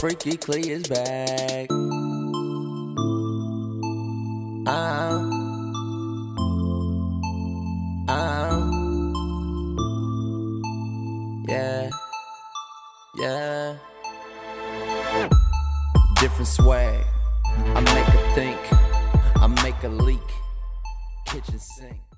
Freaky Clee is back. Um, um, yeah, yeah. Different swag. I make her think. I make a leak. Kitchen sink.